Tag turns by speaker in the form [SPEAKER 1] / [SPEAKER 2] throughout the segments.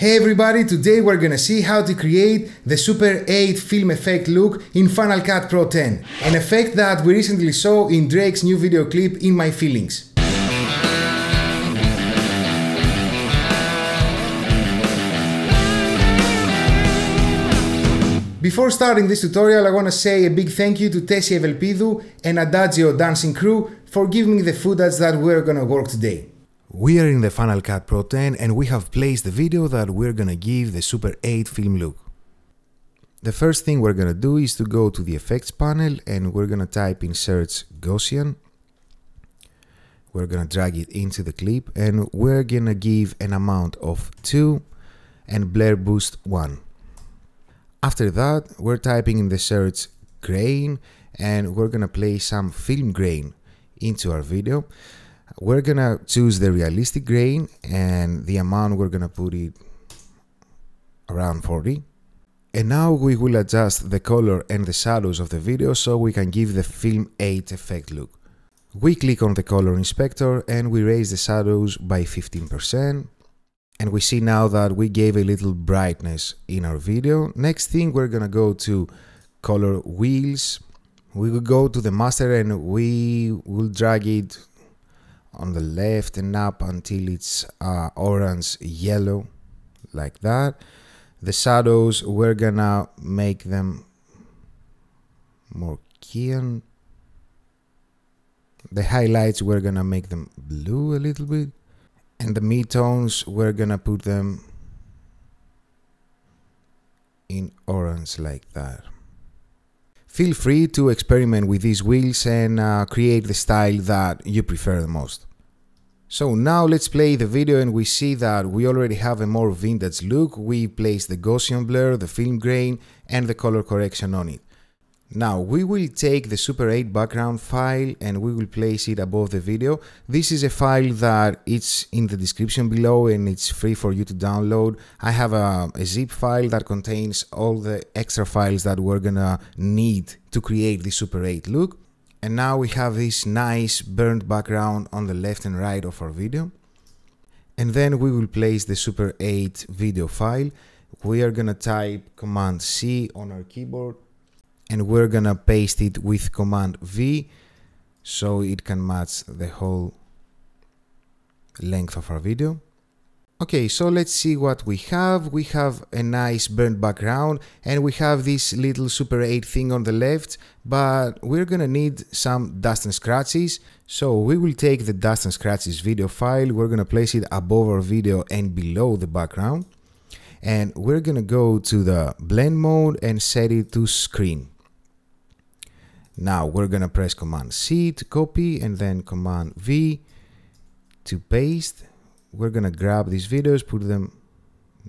[SPEAKER 1] Hey everybody, today we're gonna see how to create the Super 8 film effect look in Final Cut Pro 10, an effect that we recently saw in Drake's new video clip In My Feelings. Before starting this tutorial, I want to say a big thank you to Tesi Evelpidou and Adagio Dancing Crew for giving me the footage that we're gonna work today. We are in the Final Cut Pro 10 and we have placed the video that we're gonna give the Super 8 film look. The first thing we're gonna do is to go to the effects panel and we're gonna type in search Gaussian. We're gonna drag it into the clip and we're gonna give an amount of 2 and blur boost 1. After that, we're typing in the search grain and we're gonna play some film grain into our video. We're gonna choose the realistic grain and the amount we're gonna put it around 40. And now we will adjust the color and the shadows of the video so we can give the film 8 effect look. We click on the color inspector and we raise the shadows by 15%. And we see now that we gave a little brightness in our video. Next thing we're gonna go to color wheels. We will go to the master and we will drag it on the left and up until it's uh, orange yellow like that. The shadows we're gonna make them more keen. The highlights we're gonna make them blue a little bit and the midtones we're gonna put them in orange like that feel free to experiment with these wheels and uh, create the style that you prefer the most. So now let's play the video and we see that we already have a more vintage look. We place the Gaussian blur the film grain and the color correction on it now we will take the Super 8 background file and we will place it above the video. This is a file that it's in the description below and it's free for you to download. I have a, a zip file that contains all the extra files that we're gonna need to create the Super 8 look. And now we have this nice burnt background on the left and right of our video. And then we will place the Super 8 video file. We are gonna type Command C on our keyboard and we're gonna paste it with command V so it can match the whole length of our video. Okay, so let's see what we have. We have a nice burnt background and we have this little Super 8 thing on the left, but we're gonna need some dust and scratches. So we will take the dust and scratches video file, we're gonna place it above our video and below the background. And we're gonna go to the blend mode and set it to screen. Now we're gonna press Command C to copy and then Command V to paste. We're gonna grab these videos, put them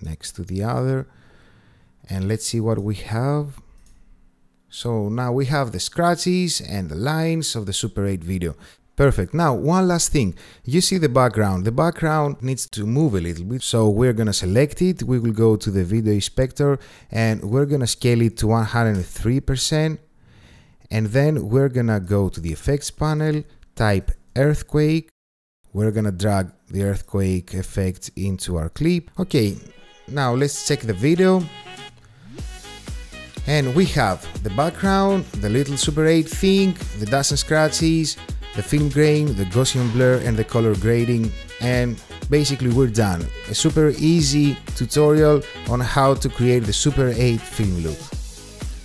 [SPEAKER 1] next to the other, and let's see what we have. So now we have the scratches and the lines of the Super 8 video. Perfect. Now, one last thing. You see the background. The background needs to move a little bit. So we're going to select it. We will go to the video inspector and we're going to scale it to 103% and then we're gonna go to the effects panel, type earthquake, we're gonna drag the earthquake effect into our clip. Okay, now let's check the video. And we have the background, the little Super 8 thing, the dust and scratches, the film grain, the Gaussian blur and the color grading and basically we're done. A super easy tutorial on how to create the Super 8 film look.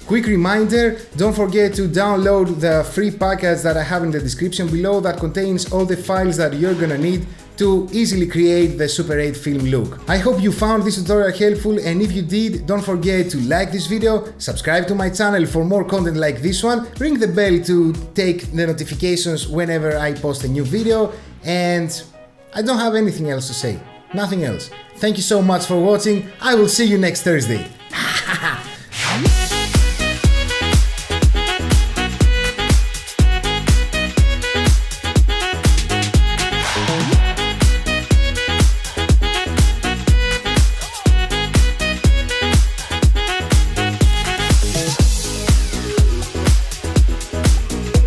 [SPEAKER 1] Quick reminder, don't forget to download the free package that I have in the description below that contains all the files that you're gonna need to easily create the Super 8 film look. I hope you found this tutorial helpful and if you did, don't forget to like this video, subscribe to my channel for more content like this one, ring the bell to take the notifications whenever I post a new video and I don't have anything else to say. Nothing else. Thank you so much for watching. I will see you next Thursday.